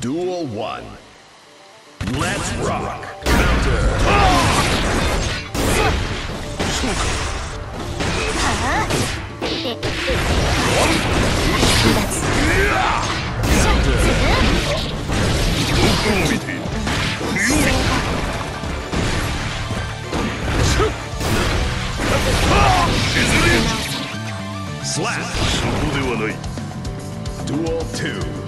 Duel 1. Let's, Let's rock. rock. Counter. Slap! Duel 2.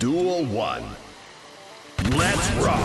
Duel one. Let's rock.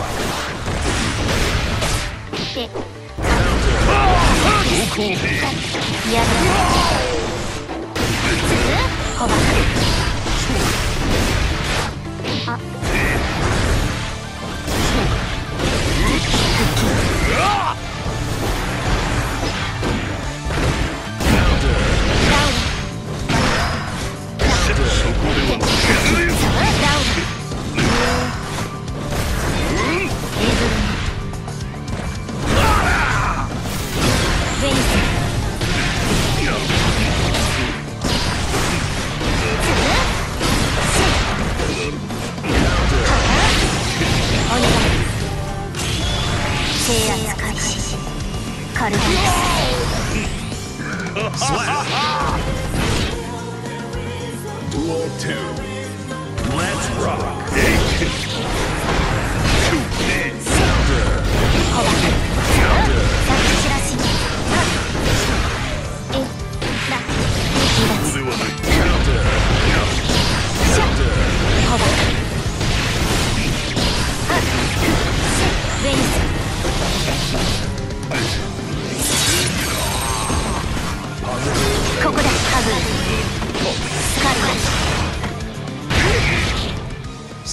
Slash. Duel 2. Let's rock.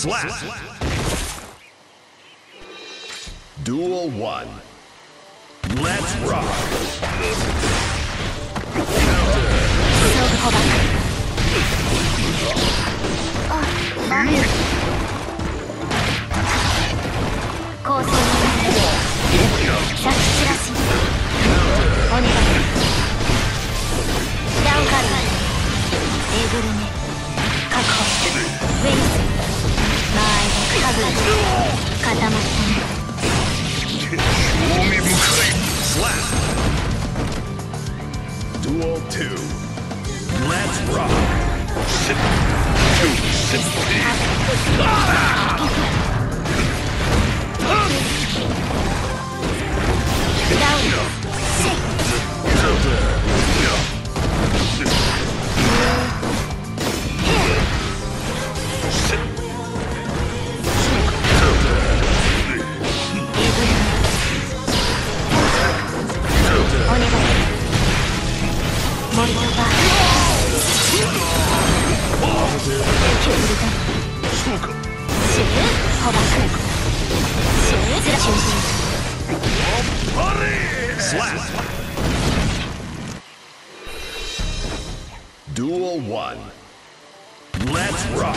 Slap. Duel 1. Let's rock. Counter. Hold on. Oh, course. ダウンカルエーブルネ確保ウェイス固まったね興味深いスラップ Dual 2 Let's rock Down Dual Duel one. Let's rock.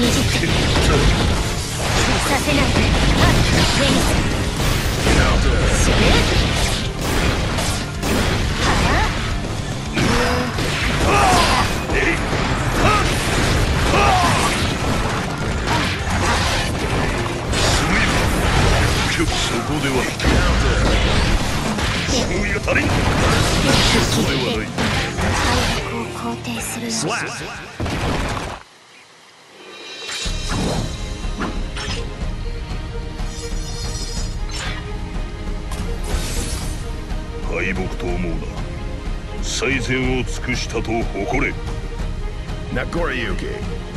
させないそこではそうやたれんそこではない早くを肯定するよと思うな最善を尽くしたと誇れ Nagoriyuki